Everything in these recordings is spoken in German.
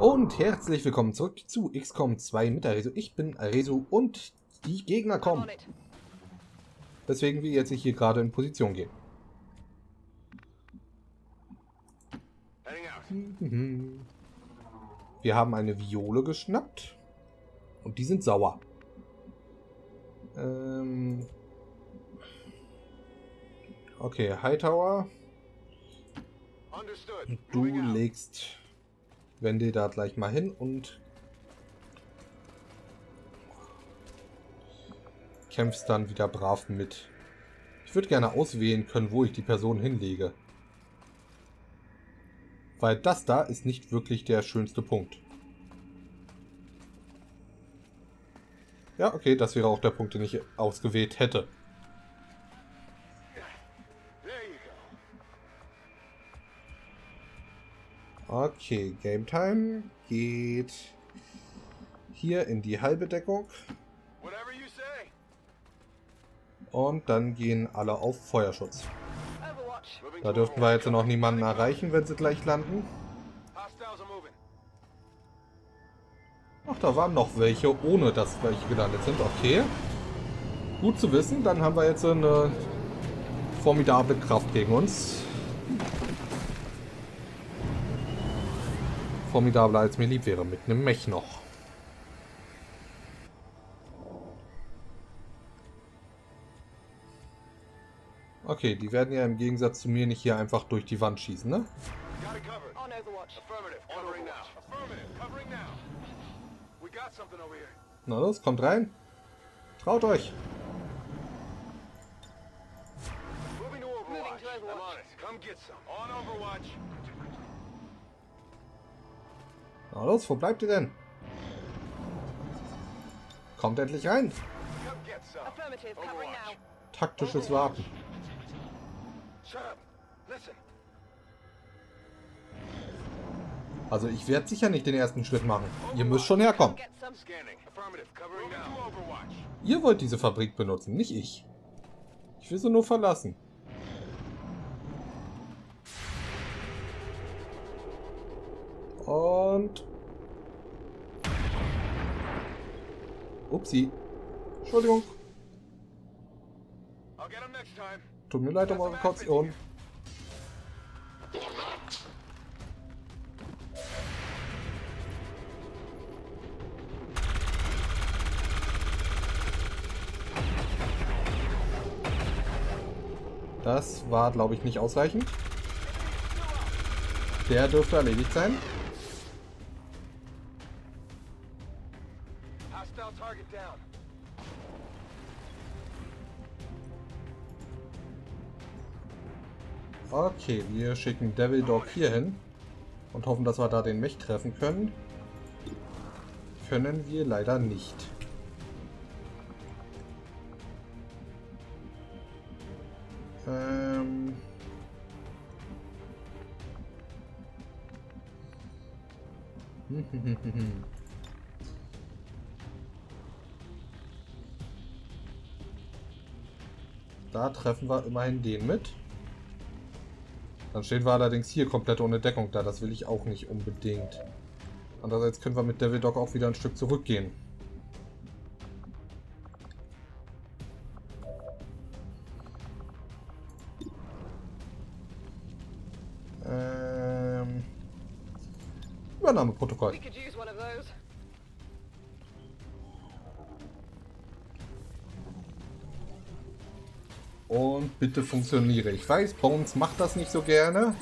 Und herzlich willkommen zurück zu XCOM 2 mit Aresu. Ich bin Aresu und die Gegner kommen. Deswegen wir jetzt hier gerade in Position gehen. Wir haben eine Viole geschnappt. Und die sind sauer. Ähm okay, Hightower. Du legst Wende da gleich mal hin und kämpfst dann wieder brav mit. Ich würde gerne auswählen können, wo ich die Person hinlege. Weil das da ist nicht wirklich der schönste Punkt. Ja, okay, das wäre auch der Punkt, den ich ausgewählt hätte. Okay, Game Time geht hier in die halbe Deckung. Und dann gehen alle auf Feuerschutz. Da dürften wir jetzt noch niemanden erreichen, wenn sie gleich landen. Ach, da waren noch welche, ohne dass welche gelandet sind. Okay. Gut zu wissen. Dann haben wir jetzt eine formidable Kraft gegen uns. Formidabler als mir lieb wäre, mit einem Mech noch. Okay, die werden ja im Gegensatz zu mir nicht hier einfach durch die Wand schießen, ne? Na los, kommt rein. Traut euch. Na los, wo bleibt ihr denn? Kommt endlich rein. Taktisches Warten. Also ich werde sicher nicht den ersten Schritt machen. Ihr müsst schon herkommen. Ihr wollt diese Fabrik benutzen, nicht ich. Ich will sie nur verlassen. Und... Upsi. Entschuldigung. Tut mir leid um eure Kaution. Das war, glaube ich, nicht ausreichend. Der dürfte erledigt sein. Okay, wir schicken Devil Dog hier hin und hoffen, dass wir da den Mech treffen können. Können wir leider nicht. Ähm... Da treffen wir immerhin den mit. Dann stehen wir allerdings hier komplett ohne Deckung da. Das will ich auch nicht unbedingt. Andererseits können wir mit Devil Dog auch wieder ein Stück zurückgehen. Ähm... Übernahmeprotokoll. Und bitte funktioniere. Ich weiß, Bones macht das nicht so gerne.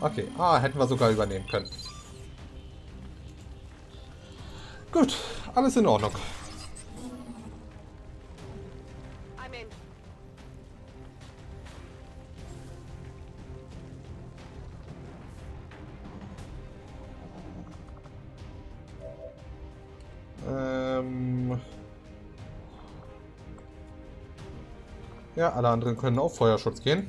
Okay, ah, hätten wir sogar übernehmen können. Gut, alles in Ordnung. Ja, alle anderen können auf Feuerschutz gehen.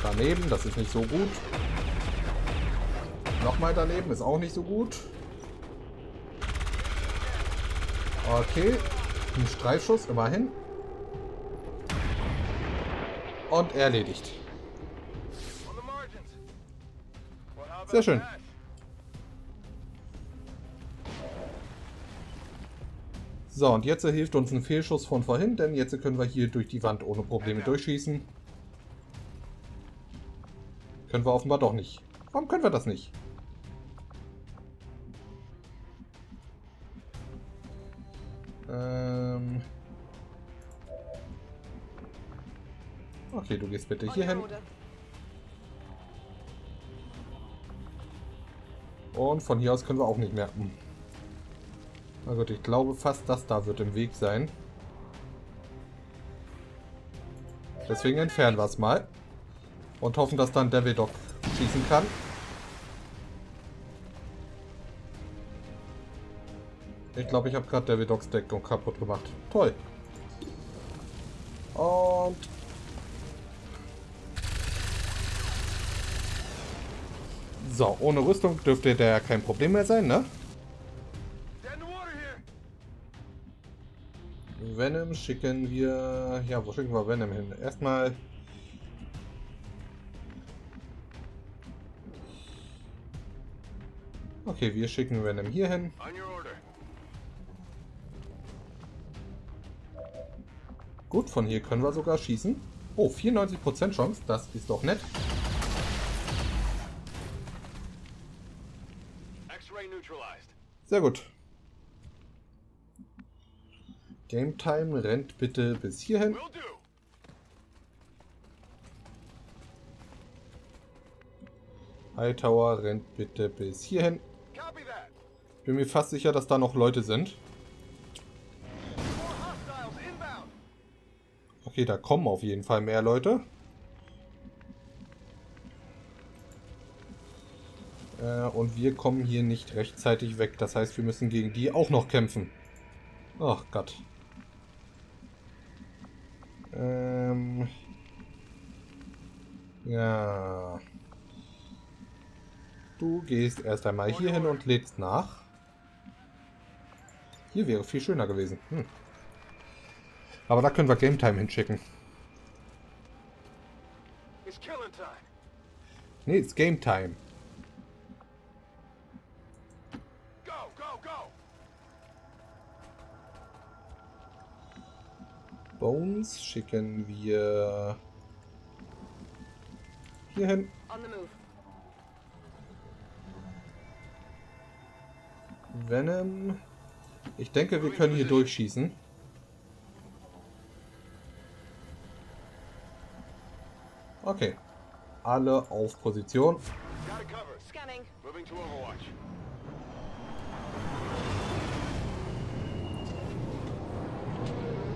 Daneben, das ist nicht so gut. Nochmal daneben, ist auch nicht so gut. Okay. Ein Streifschuss, immerhin. Und erledigt. Sehr schön. So, und jetzt hilft uns ein Fehlschuss von vorhin, denn jetzt können wir hier durch die Wand ohne Probleme durchschießen. Können wir offenbar doch nicht. Warum können wir das nicht? Ähm... Okay, du gehst bitte hier hin. Und von hier aus können wir auch nicht mehr. Hm. Na gut, ich glaube fast das da wird im Weg sein. Deswegen entfernen wir es mal. Und hoffen, dass dann Devil Dog schießen kann. Ich glaube, ich habe gerade Devil Dogs Deckung kaputt gemacht. Toll. So, ohne Rüstung dürfte der kein Problem mehr sein, ne? Venom schicken wir... Ja, wo schicken wir Venom hin? Erstmal... Okay, wir schicken Venom hier hin. Gut, von hier können wir sogar schießen. Oh, 94% Chance, das ist doch nett. Sehr gut. Game Time rennt bitte bis hierhin. Hightower rennt bitte bis hierhin. Bin mir fast sicher, dass da noch Leute sind. Okay, da kommen auf jeden Fall mehr Leute. Und wir kommen hier nicht rechtzeitig weg. Das heißt, wir müssen gegen die auch noch kämpfen. Ach Gott. Ähm. Ja. Du gehst erst einmal hier hin und lädst nach. Hier wäre viel schöner gewesen. Hm. Aber da können wir Game Time hinschicken. Nee, it's Game Time. Bones schicken wir hier hin. Venom. Ich denke, wir können hier durchschießen. Okay. Alle auf Position.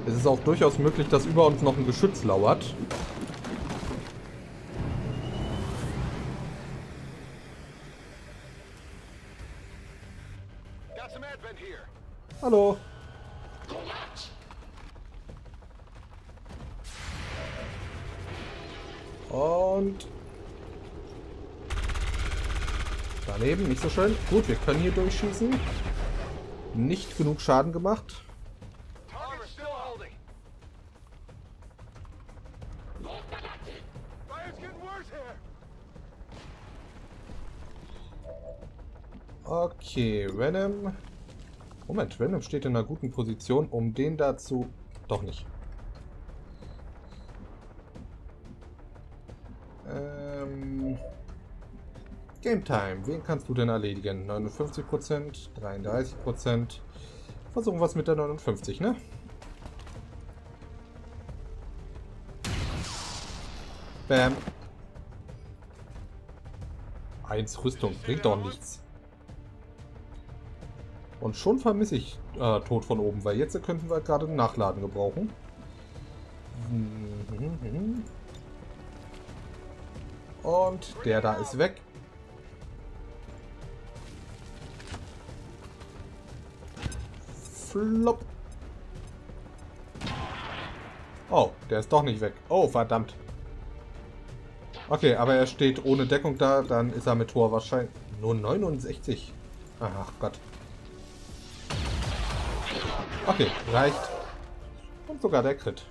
Es ist auch durchaus möglich, dass über uns noch ein Geschütz lauert. Hallo. Und... Daneben, nicht so schön. Gut, wir können hier durchschießen. Nicht genug Schaden gemacht. Okay, Venom. Moment, Venom steht in einer guten Position, um den dazu... Doch nicht. Ähm... Game Time. Wen kannst du denn erledigen? 59%, 33%. Versuchen wir es mit der 59, ne? Bam. Eins Rüstung bringt doch nichts. Und schon vermisse ich äh, Tod von oben, weil jetzt könnten wir gerade Nachladen gebrauchen. Und der da ist weg. Flop. Oh, der ist doch nicht weg. Oh, verdammt. Okay, aber er steht ohne Deckung da, dann ist er mit Tor wahrscheinlich... Nur 69. Ach Gott. Okay, reicht. Und sogar der Crit.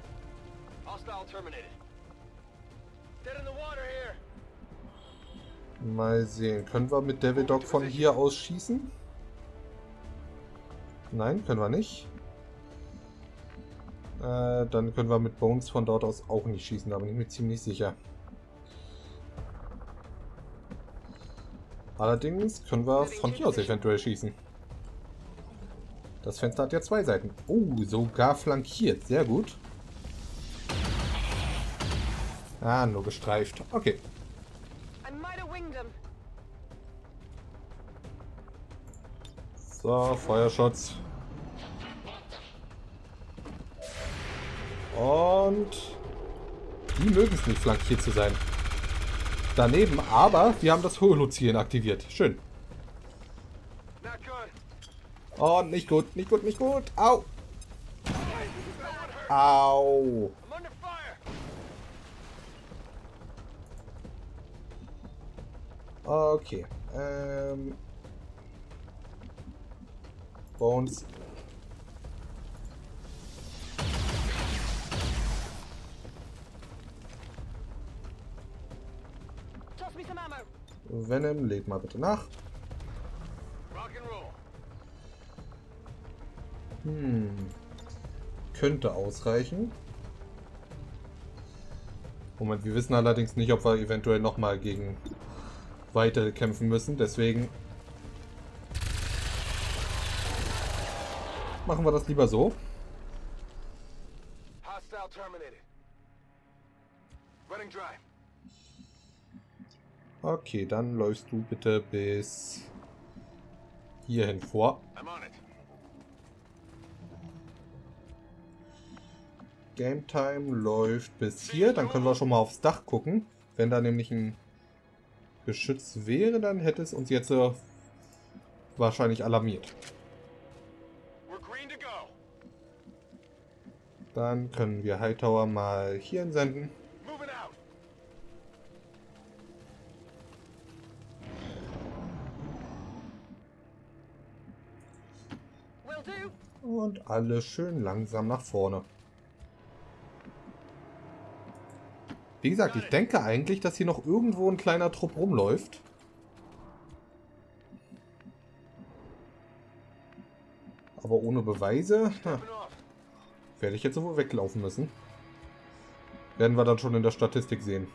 Mal sehen. Können wir mit Devil Dog von hier aus schießen? Nein, können wir nicht. Äh, dann können wir mit Bones von dort aus auch nicht schießen, da bin ich mir ziemlich sicher. Allerdings können wir von hier aus eventuell schießen. Das Fenster hat ja zwei Seiten. Oh, sogar flankiert. Sehr gut. Ah, nur gestreift. Okay. So, Feuerschutz. Und die mögen es nicht, flankiert zu sein. Daneben, aber wir haben das Holozieren aktiviert. Schön. Oh, nicht gut, nicht gut, nicht gut. Au. Au. Okay. Ähm. Bones. Venom, leg mal bitte nach. Hm. Könnte ausreichen. Moment, wir wissen allerdings nicht, ob wir eventuell nochmal gegen weitere kämpfen müssen. Deswegen machen wir das lieber so. Okay, dann läufst du bitte bis hierhin vor. Game Time läuft bis hier. Dann können wir schon mal aufs Dach gucken. Wenn da nämlich ein Geschütz wäre, dann hätte es uns jetzt äh, wahrscheinlich alarmiert. Dann können wir Hightower mal hier senden. Und alle schön langsam nach vorne. Wie gesagt, ich denke eigentlich, dass hier noch irgendwo ein kleiner Trupp rumläuft. Aber ohne Beweise na, werde ich jetzt wohl weglaufen müssen. Werden wir dann schon in der Statistik sehen.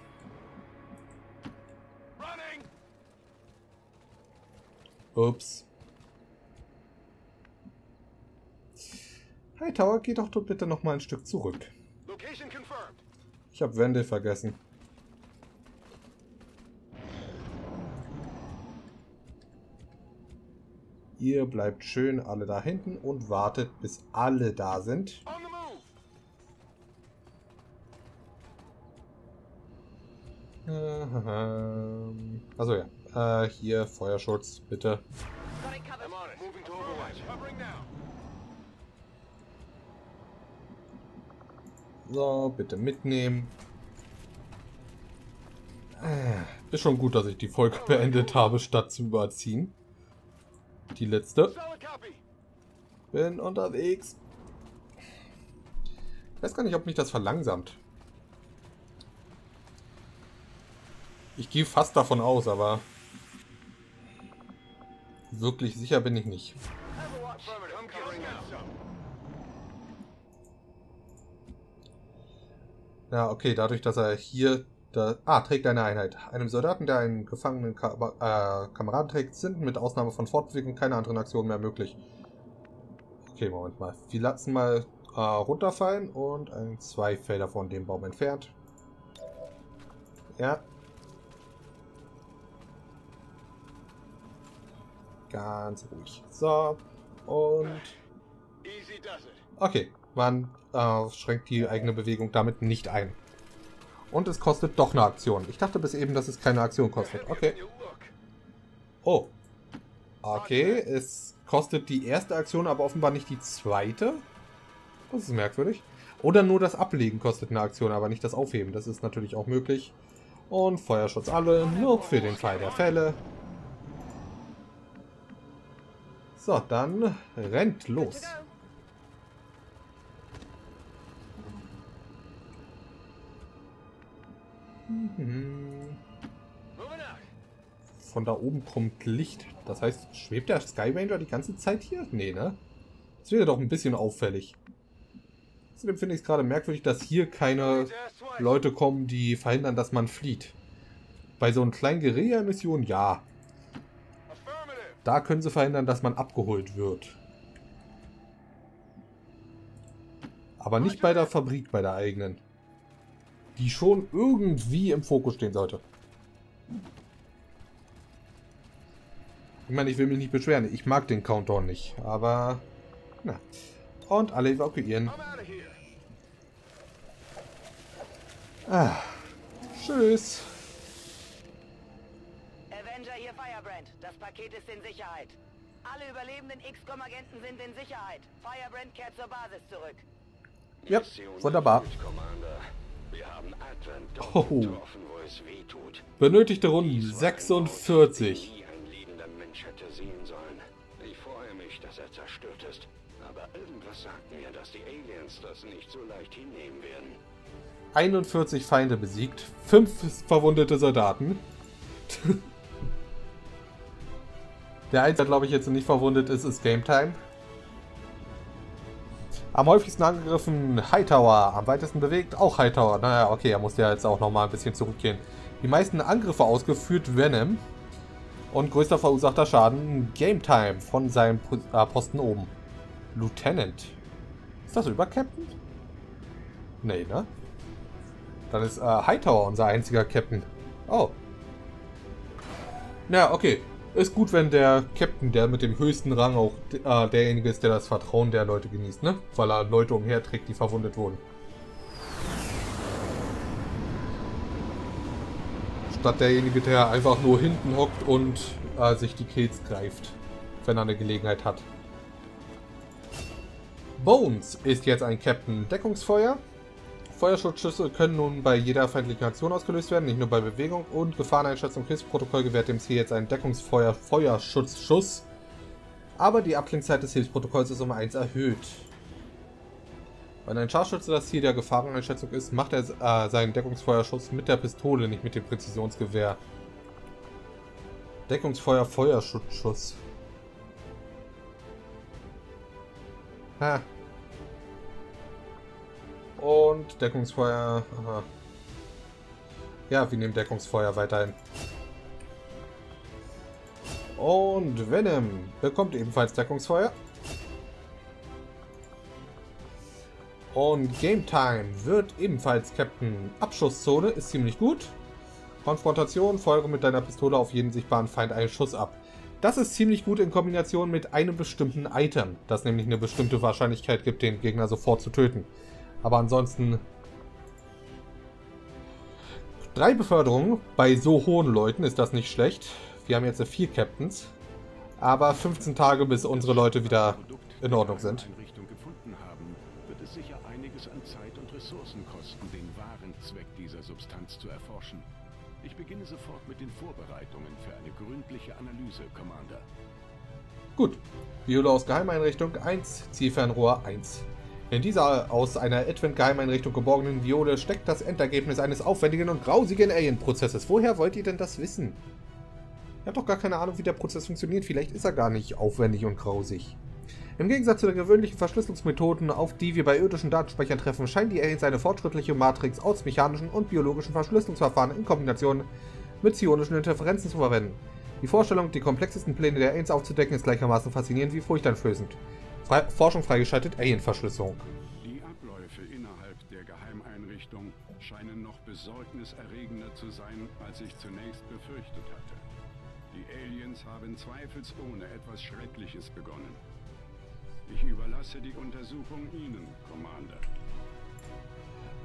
Ups. Hightower, geh doch bitte noch mal ein Stück zurück. Ich habe Wände vergessen. Ihr bleibt schön alle da hinten und wartet, bis alle da sind. Also ja, äh, hier Feuerschutz, bitte. So, bitte mitnehmen. Äh, ist schon gut, dass ich die Folge beendet habe, statt zu überziehen. Die letzte. Bin unterwegs. Ich weiß gar nicht, ob mich das verlangsamt. Ich gehe fast davon aus, aber wirklich sicher bin ich nicht. Ja, okay, dadurch, dass er hier... Da, ah, trägt eine Einheit. Einem Soldaten, der einen gefangenen Ka äh, Kameraden trägt, sind mit Ausnahme von Fortbewegung keine anderen Aktionen mehr möglich. Okay, Moment mal. Wir lassen mal äh, runterfallen und ein zwei Felder von dem Baum entfernt. Ja. Ganz ruhig. So. Und... Okay, man äh, schränkt die eigene Bewegung damit nicht ein. Und es kostet doch eine Aktion. Ich dachte bis eben, dass es keine Aktion kostet. Okay. Oh. Okay, es kostet die erste Aktion, aber offenbar nicht die zweite. Das ist merkwürdig. Oder nur das Ablegen kostet eine Aktion, aber nicht das Aufheben. Das ist natürlich auch möglich. Und Feuerschutz alle, nur für den Fall der Fälle. So, dann rennt los. Von da oben kommt Licht. Das heißt, schwebt der Sky Ranger die ganze Zeit hier? Nee, ne? Das wäre doch ein bisschen auffällig. Außerdem finde ich es gerade merkwürdig, dass hier keine Leute kommen, die verhindern, dass man flieht. Bei so einer kleinen Guerilla-Mission, ja. Da können sie verhindern, dass man abgeholt wird. Aber nicht bei der Fabrik, bei der eigenen. Die schon irgendwie im Fokus stehen sollte. Ich meine, ich will mich nicht beschweren. Ich mag den Countdown nicht. Aber, na. Und alle evakuieren. Ah. Tschüss. Avenger hier Firebrand. Das Paket ist in Sicherheit. Alle überlebenden XCOM-Agenten sind in Sicherheit. Firebrand kehrt zur Basis zurück. Ja, wunderbar. Oh. Benötigte Runden 46. Mensch hätte sehen sollen. Ich freue mich, dass er zerstört ist. Aber irgendwas sagt mir, dass die Aliens das nicht so leicht hinnehmen werden. 41 Feinde besiegt, 5 verwundete Soldaten. der einzige, der glaube ich jetzt nicht verwundet ist, ist Game Time. Am häufigsten angegriffen Hightower, am weitesten bewegt auch Hightower. Naja, okay, er muss ja jetzt auch nochmal ein bisschen zurückgehen. Die meisten Angriffe ausgeführt Venom. Und größter verursachter Schaden Game Time von seinem äh, Posten oben. Lieutenant. Ist das über Captain? Nee, ne? Dann ist äh, Hightower unser einziger Captain. Oh. Na, okay. Ist gut, wenn der Captain, der mit dem höchsten Rang auch äh, derjenige ist, der das Vertrauen der Leute genießt, ne? Weil er Leute umherträgt, die verwundet wurden. Statt derjenige, der einfach nur hinten hockt und äh, sich die Kills greift, wenn er eine Gelegenheit hat. Bones ist jetzt ein Captain Deckungsfeuer. Feuerschutzschüsse können nun bei jeder feindlichen Aktion ausgelöst werden, nicht nur bei Bewegung. Und Gefahreneinschätzung Hilfsprotokoll gewährt dem Ziel jetzt einen Deckungsfeuer Feuerschutzschuss. Aber die Abklingzeit des Hilfsprotokolls ist um 1 erhöht. Wenn ein Scharfschütze das Ziel der Gefahreneinschätzung ist, macht er äh, seinen Deckungsfeuerschuss mit der Pistole, nicht mit dem Präzisionsgewehr. Deckungsfeuer, Feuerschutzschuss. Ha. Und Deckungsfeuer. Aha. Ja, wir nehmen Deckungsfeuer weiterhin. Und Venom bekommt ebenfalls Deckungsfeuer. Und Game Time wird ebenfalls Captain. Abschusszone ist ziemlich gut. Konfrontation, feuere mit deiner Pistole auf jeden sichtbaren Feind einen Schuss ab. Das ist ziemlich gut in Kombination mit einem bestimmten Item, das nämlich eine bestimmte Wahrscheinlichkeit gibt, den Gegner sofort zu töten. Aber ansonsten... Drei Beförderungen. Bei so hohen Leuten ist das nicht schlecht. Wir haben jetzt vier Captains. Aber 15 Tage, bis unsere Leute wieder in Ordnung sind. Ich beginne sofort mit den Vorbereitungen für eine gründliche Analyse, Commander. Gut. Viole aus Geheimeinrichtung 1, Zielfernrohr 1. In dieser aus einer Advent-Geheimeinrichtung geborgenen Viole steckt das Endergebnis eines aufwendigen und grausigen Alien-Prozesses. Woher wollt ihr denn das wissen? Ihr habt doch gar keine Ahnung, wie der Prozess funktioniert. Vielleicht ist er gar nicht aufwendig und grausig. Im Gegensatz zu den gewöhnlichen Verschlüsselungsmethoden, auf die wir bei irdischen Datenspeichern treffen, scheinen die Aliens eine fortschrittliche Matrix aus mechanischen und biologischen Verschlüsselungsverfahren in Kombination mit zionischen Interferenzen zu verwenden. Die Vorstellung, die komplexesten Pläne der Aliens aufzudecken, ist gleichermaßen faszinierend wie furchteinflößend. Fre Forschung freigeschaltet, Alien-Verschlüsselung. Die Abläufe innerhalb der Geheimeinrichtung scheinen noch besorgniserregender zu sein, als ich zunächst befürchtet hatte. Die Aliens haben zweifelsohne etwas Schreckliches begonnen. Ich überlasse die Untersuchung Ihnen, Commander.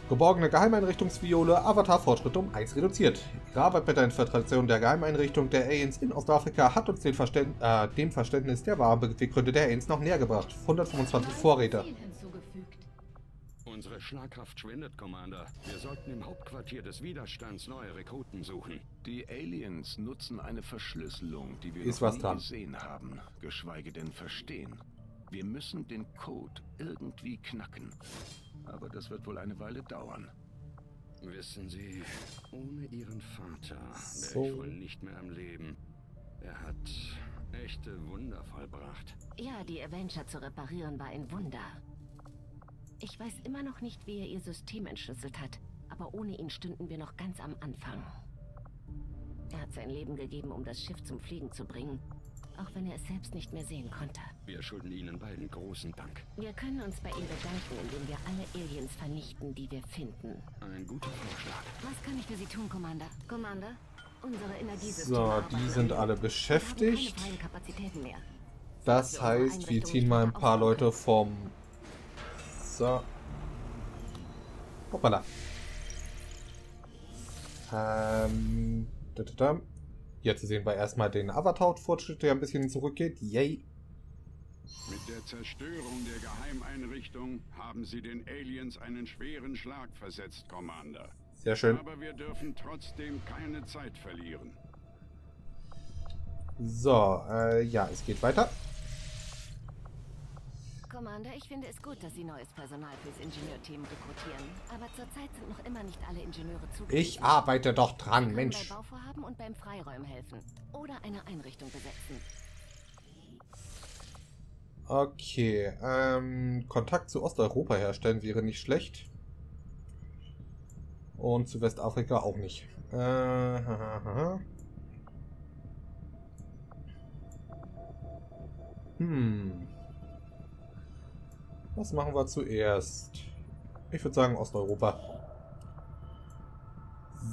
Geborgene Geheimeinrichtungsviole, Avatar-Fortschritt um 1 reduziert. Ihre Arbeit bei der Infiltration der Geheimeinrichtung der Aliens in Ostafrika hat uns Verständ äh, dem Verständnis der wahren Beweggründe der Aliens noch näher gebracht. 125 Vorräte. Unsere Schlagkraft schwindet, Commander. Wir sollten im Hauptquartier des Widerstands neue Rekruten suchen. Die Aliens nutzen eine Verschlüsselung, die wir Ist noch nie dran. gesehen haben, geschweige denn verstehen. Wir müssen den Code irgendwie knacken. Aber das wird wohl eine Weile dauern. Wissen Sie, ohne Ihren Vater wäre So. ich wohl nicht mehr am Leben. Er hat echte Wunder vollbracht. Ja, die Avenger zu reparieren war ein Wunder. Ich weiß immer noch nicht, wie er ihr System entschlüsselt hat, aber ohne ihn stünden wir noch ganz am Anfang. Er hat sein Leben gegeben, um das Schiff zum Fliegen zu bringen, auch wenn er es selbst nicht mehr sehen konnte. Wir schulden Ihnen beiden großen Dank. Wir können uns bei ihm bedanken, indem wir alle Aliens vernichten, die wir finden. Ein guter Vorschlag. Was kann ich für Sie tun, Commander? Commander? Unsere Energiesysteme So, die sind alle Wir haben beschäftigt. keine freien Kapazitäten mehr. Das heißt, wir ziehen mal ein paar Leute vom... So. Hoppala. Ähm... da, da, da. Jetzt sehen wir erstmal den Avatar-Fortschritt, der ein bisschen zurückgeht. Yay. Mit der Zerstörung der Geheimeinrichtung haben Sie den Aliens einen schweren Schlag versetzt, Commander. Sehr schön. Aber wir dürfen trotzdem keine Zeit verlieren. So, äh, ja, es geht weiter. Commander, ich finde es gut, dass Sie neues Personal fürs Ingenieurteam rekrutieren. Aber zurzeit sind noch immer nicht alle Ingenieure zugewiesen. Ich arbeite doch dran, Mensch. bei Bauvorhaben und beim Freiräumen helfen. Oder eine Einrichtung besetzen. Okay, ähm, Kontakt zu Osteuropa herstellen wäre nicht schlecht. Und zu Westafrika auch nicht. Äh, hahaha. Hm. Was machen wir zuerst? Ich würde sagen Osteuropa.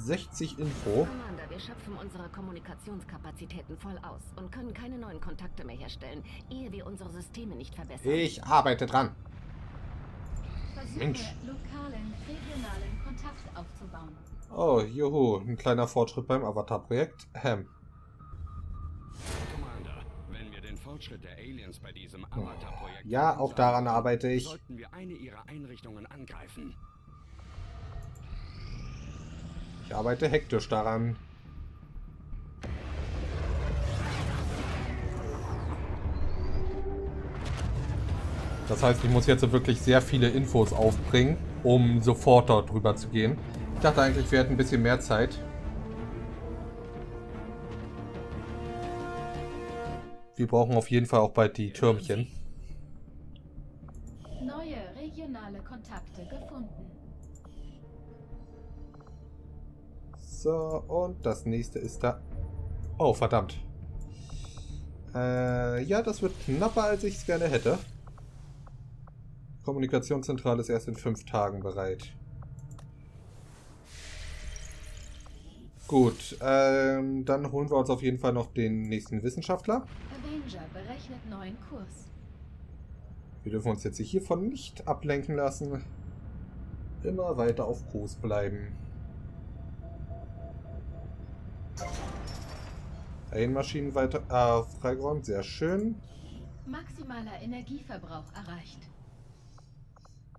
60 Info. Commander, wir schöpfen unsere Kommunikationskapazitäten voll aus und können keine neuen Kontakte mehr herstellen, ehe wir unsere Systeme nicht verbessern. Ich arbeite dran. Versuche, Mensch. lokalen, regionalen Kontakt aufzubauen. Oh, juhu, ein kleiner Fortschritt beim Avatar-Projekt. Ähm, Fortschritt der Aliens bei diesem Avatar-Projekt... Ja, auch daran arbeite ich. Sollten wir eine ihrer Einrichtungen angreifen. Ich arbeite hektisch daran. Das heißt, ich muss jetzt wirklich sehr viele Infos aufbringen, um sofort dort drüber zu gehen. Ich dachte eigentlich, wir hätten ein bisschen mehr Zeit. Wir brauchen auf jeden Fall auch bald die Türmchen. Neue regionale Kontakte gefunden. So, und das nächste ist da. Oh, verdammt. Äh, ja, das wird knapper, als ich es gerne hätte. Kommunikationszentrale ist erst in fünf Tagen bereit. Gut, ähm, dann holen wir uns auf jeden Fall noch den nächsten Wissenschaftler. Avenger berechnet neuen Kurs. Wir dürfen uns jetzt hiervon nicht ablenken lassen. Immer weiter auf Kurs bleiben. Maschinen weiter äh, freigeräumt, sehr schön. Maximaler Energieverbrauch erreicht.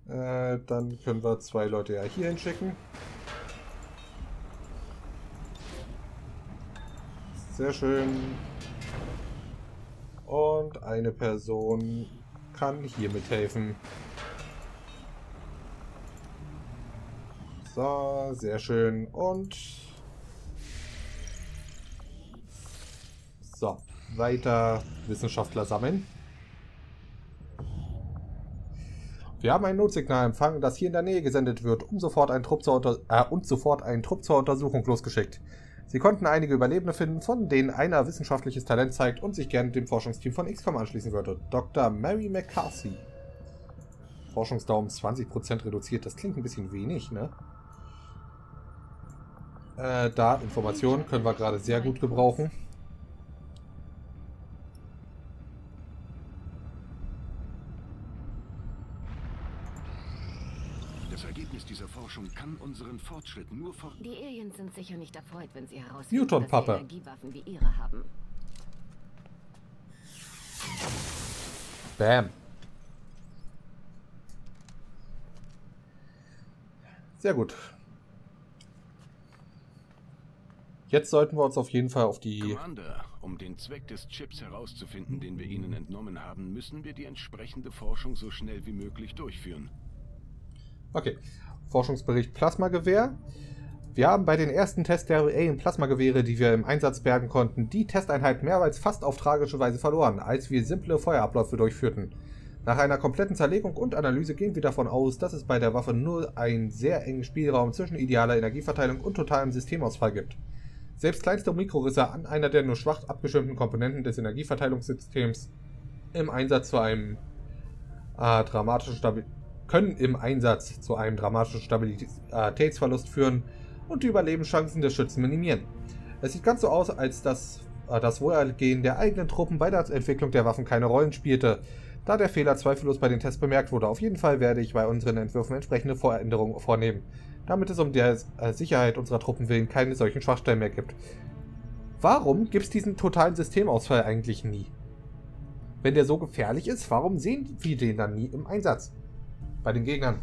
Äh, dann können wir zwei Leute ja hier hinschicken. Sehr schön. Und eine Person kann hier mithelfen. So, sehr schön. Und... So, weiter Wissenschaftler sammeln. Wir haben ein Notsignal empfangen, das hier in der Nähe gesendet wird, um sofort einen Trupp zur Unter äh, und sofort einen Trupp zur Untersuchung losgeschickt. Sie konnten einige Überlebende finden, von denen einer wissenschaftliches Talent zeigt und sich gerne dem Forschungsteam von XCOM anschließen würde. Dr. Mary McCarthy. Forschungsdauer um 20% reduziert. Das klingt ein bisschen wenig, ne? Äh, da, Informationen können wir gerade sehr gut gebrauchen. Unseren Fortschritt nur fort... Die Aliens sind sicher nicht erfreut, wenn sie herausfinden, Newton-Pappe. dass wir Energiewaffen wie ihre haben. Bam. Sehr gut. Jetzt sollten wir uns auf jeden Fall auf die... Commander, um den Zweck des Chips herauszufinden, den wir Ihnen entnommen haben, müssen wir die entsprechende Forschung so schnell wie möglich durchführen. Okay. Forschungsbericht Plasmagewehr. Wir haben bei den ersten Tests der Alien-Plasmagewehre, die wir im Einsatz bergen konnten, die Testeinheit mehrmals fast auf tragische Weise verloren, als wir simple Feuerabläufe durchführten. Nach einer kompletten Zerlegung und Analyse gehen wir davon aus, dass es bei der Waffe nur einen sehr engen Spielraum zwischen idealer Energieverteilung und totalem Systemausfall gibt. Selbst kleinste Mikrorisse an einer der nur schwach abgeschirmten Komponenten des Energieverteilungssystems im Einsatz zu einem äh, dramatischen Stabi können im Einsatz zu einem dramatischen Stabilitätsverlust führen und die Überlebenschancen des Schützen minimieren. Es sieht ganz so aus, als dass äh, das Wohlergehen der eigenen Truppen bei der Entwicklung der Waffen keine Rollen spielte, da der Fehler zweifellos bei den Tests bemerkt wurde. Auf jeden Fall werde ich bei unseren Entwürfen entsprechende Veränderungen vornehmen, damit es um der äh, Sicherheit unserer Truppen willen keine solchen Schwachstellen mehr gibt. Warum gibt es diesen totalen Systemausfall eigentlich nie? Wenn der so gefährlich ist, warum sehen wir den dann nie im Einsatz? Bei den Gegnern.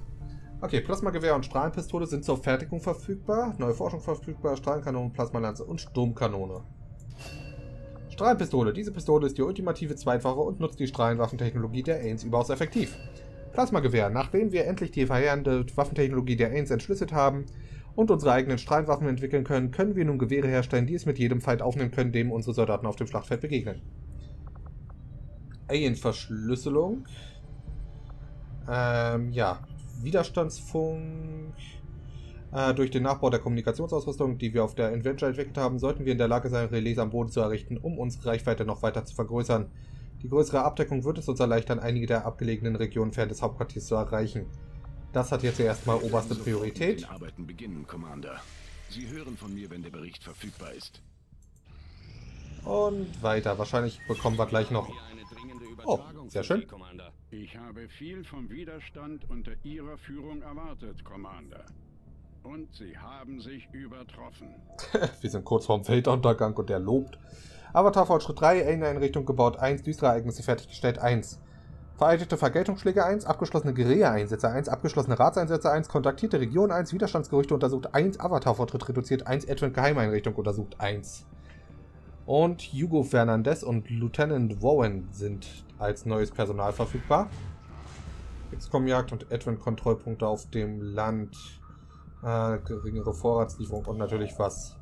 Okay, Plasmagewehr und Strahlenpistole sind zur Fertigung verfügbar, neue Forschung verfügbar, Strahlenkanone, Plasmalanze und Sturmkanone. Strahlenpistole. Diese Pistole ist die ultimative Zweitwaffe und nutzt die Strahlenwaffentechnologie der Ains überaus effektiv. Plasmagewehr. Nachdem wir endlich die verheerende Waffentechnologie der Ains entschlüsselt haben und unsere eigenen Strahlenwaffen entwickeln können, können wir nun Gewehre herstellen, die es mit jedem Feind aufnehmen können, dem unsere Soldaten auf dem Schlachtfeld begegnen. Alien-Verschlüsselung. Ähm, ja. Widerstandsfunk. Äh, durch den Nachbau der Kommunikationsausrüstung, die wir auf der Adventure entwickelt haben, sollten wir in der Lage sein, Relais am Boden zu errichten, um unsere Reichweite noch weiter zu vergrößern. Die größere Abdeckung wird es uns erleichtern, einige der abgelegenen Regionen fern des Hauptquartiers zu erreichen. Das hat jetzt erstmal oberste Priorität. Die Arbeiten beginnen, Commander. Sie hören von mir, wenn der Bericht verfügbar ist. Und weiter. Wahrscheinlich bekommen wir gleich noch... Oh, sehr schön. Ich habe viel vom Widerstand unter Ihrer Führung erwartet, Commander. Und Sie haben sich übertroffen. wir sind kurz vorm Weltuntergang und er lobt. Avatar Fortschritt 3, Alien-Einrichtung gebaut 1, düstere Ereignisse fertiggestellt 1. Vereitelte Vergeltungsschläge 1, abgeschlossene Guerilla-Einsätze 1, abgeschlossene Ratseinsätze 1, kontaktierte Region 1, Widerstandsgerüchte untersucht 1, Avatar-Fortschritt reduziert 1, Advent Geheimeinrichtung untersucht 1. Und Hugo Fernandez und Lieutenant Warren sind als neues Personal verfügbar. XCOM-Jagd und Advent-Kontrollpunkte auf dem Land. Äh, geringere Vorratslieferung und natürlich was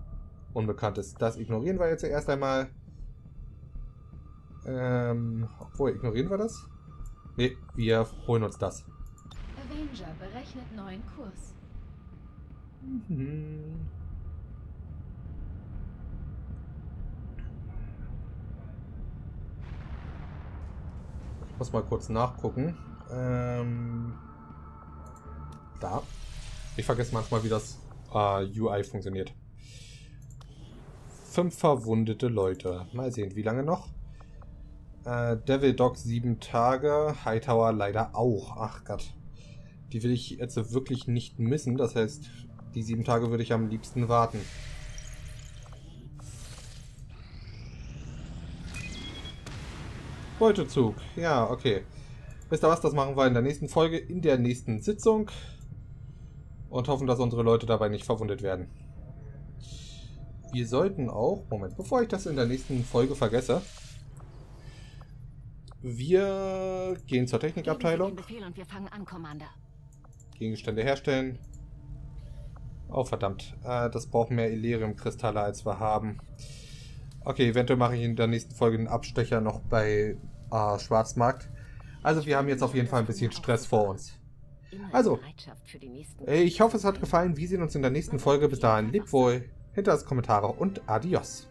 Unbekanntes. Das ignorieren wir jetzt erst einmal. Ähm, obwohl, ignorieren wir das? Ne, wir holen uns das. Avenger berechnet neuen Kurs. Mhm. Muss mal kurz nachgucken. Ähm, da. Ich vergesse manchmal, wie das äh, UI funktioniert. Fünf verwundete Leute. Mal sehen, wie lange noch? Äh, Devil Dog sieben Tage. Hightower leider auch. Ach Gott. Die will ich jetzt wirklich nicht missen. Das heißt, die sieben Tage würde ich am liebsten warten. Beutezug. Ja, okay. Wisst ihr was? Das machen wir in der nächsten Folge, in der nächsten Sitzung. Und hoffen, dass unsere Leute dabei nicht verwundet werden. Wir sollten auch... Moment, bevor ich das in der nächsten Folge vergesse. Wir gehen zur Technikabteilung. An, Gegenstände herstellen. Oh, verdammt. Äh, das braucht mehr Illyrium-Kristalle, als wir haben. Okay, eventuell mache ich in der nächsten Folge einen Abstecher noch bei äh, Schwarzmarkt. Also wir haben jetzt auf jeden Fall ein bisschen Stress vor uns. Also, ich hoffe, es hat gefallen. Wir sehen uns in der nächsten Folge. Bis dahin, lebt wohl, hinterlasst Kommentare und adios.